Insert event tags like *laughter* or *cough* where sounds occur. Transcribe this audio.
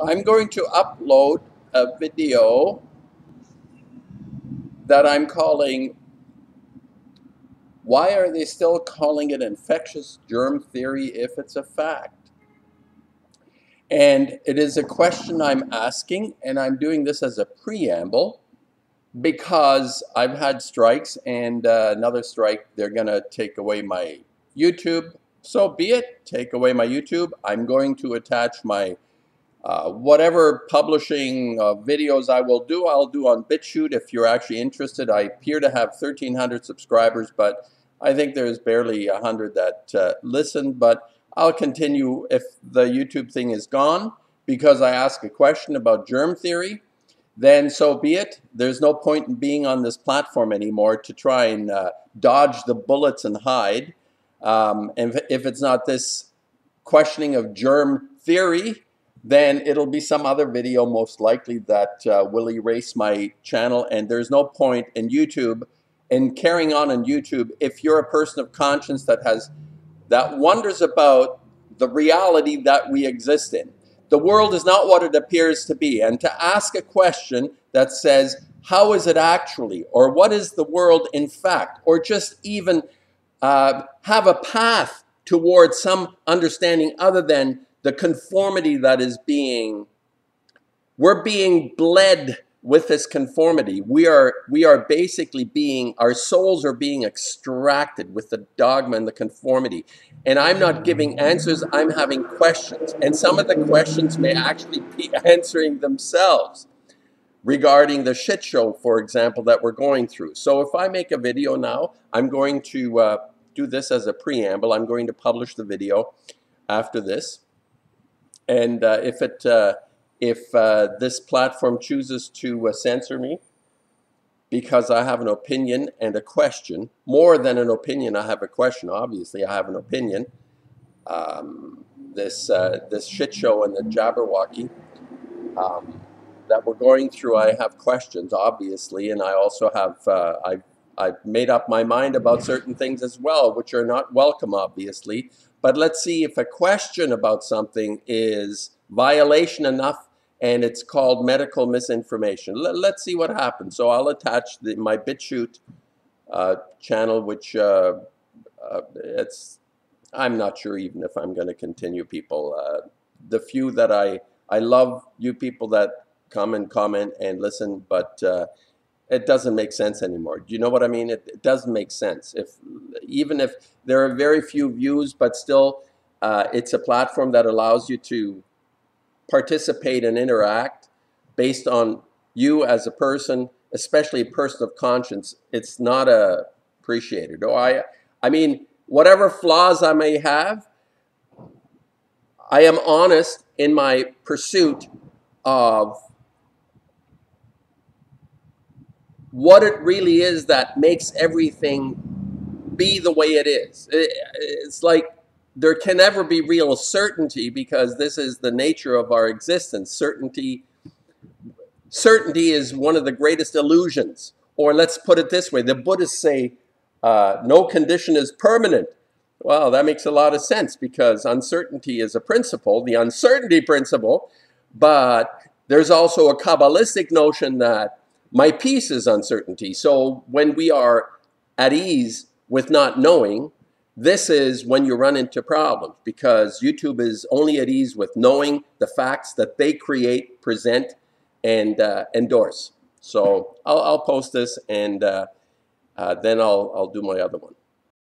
I'm going to upload a video that I'm calling Why Are They Still Calling It Infectious Germ Theory If It's a Fact? And it is a question I'm asking, and I'm doing this as a preamble because I've had strikes and uh, another strike, they're going to take away my YouTube. So be it, take away my YouTube. I'm going to attach my uh, whatever publishing uh, videos I will do, I'll do on BitChute if you're actually interested. I appear to have 1,300 subscribers, but I think there's barely 100 that uh, listen. But I'll continue if the YouTube thing is gone because I ask a question about germ theory. Then so be it. There's no point in being on this platform anymore to try and uh, dodge the bullets and hide. Um, and if it's not this questioning of germ theory, then it'll be some other video most likely that uh, will erase my channel. And there's no point in YouTube in carrying on on YouTube if you're a person of conscience that has that wonders about the reality that we exist in. The world is not what it appears to be. And to ask a question that says how is it actually? or what is the world in fact? or just even uh, have a path towards some understanding other than the conformity that is being, we're being bled with this conformity. We are, we are basically being, our souls are being extracted with the dogma and the conformity. And I'm not giving answers, I'm having questions. And some of the questions may actually be *laughs* answering themselves regarding the shit show, for example, that we're going through. So if I make a video now, I'm going to uh, do this as a preamble. I'm going to publish the video after this. And uh, if it uh, if uh, this platform chooses to uh, censor me because I have an opinion and a question, more than an opinion, I have a question. Obviously, I have an opinion. Um, this uh, this shit show and the Jabberwocky um, that we're going through, I have questions, obviously, and I also have uh, I've made up my mind about certain things as well, which are not welcome, obviously. But let's see if a question about something is violation enough and it's called medical misinformation. Let, us see what happens. So I'll attach the, my BitChute uh, channel, which uh, uh, it's, I'm not sure even if I'm going to continue people. Uh, the few that I, I love you people that come and comment and listen, but uh, it doesn't make sense anymore. Do you know what I mean? It, it, doesn't make sense. If even if there are very few views, but still, uh, it's a platform that allows you to participate and interact based on you as a person, especially a person of conscience. It's not uh, appreciated. Or I, I mean, whatever flaws I may have, I am honest in my pursuit of what it really is that makes everything be the way it is. It's like there can never be real certainty because this is the nature of our existence. Certainty, certainty is one of the greatest illusions. Or let's put it this way, the Buddhists say uh, no condition is permanent. Well, that makes a lot of sense because uncertainty is a principle, the uncertainty principle, but there's also a Kabbalistic notion that my peace is uncertainty. So when we are at ease with not knowing, this is when you run into problems because YouTube is only at ease with knowing the facts that they create, present, and uh, endorse. So I'll, I'll, post this and uh, uh, then I'll, I'll do my other one.